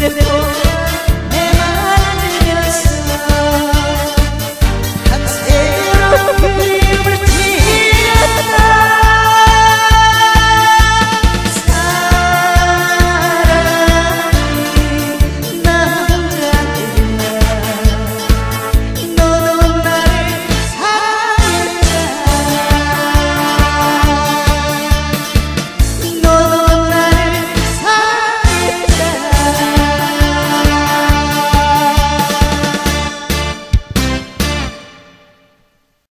de todo.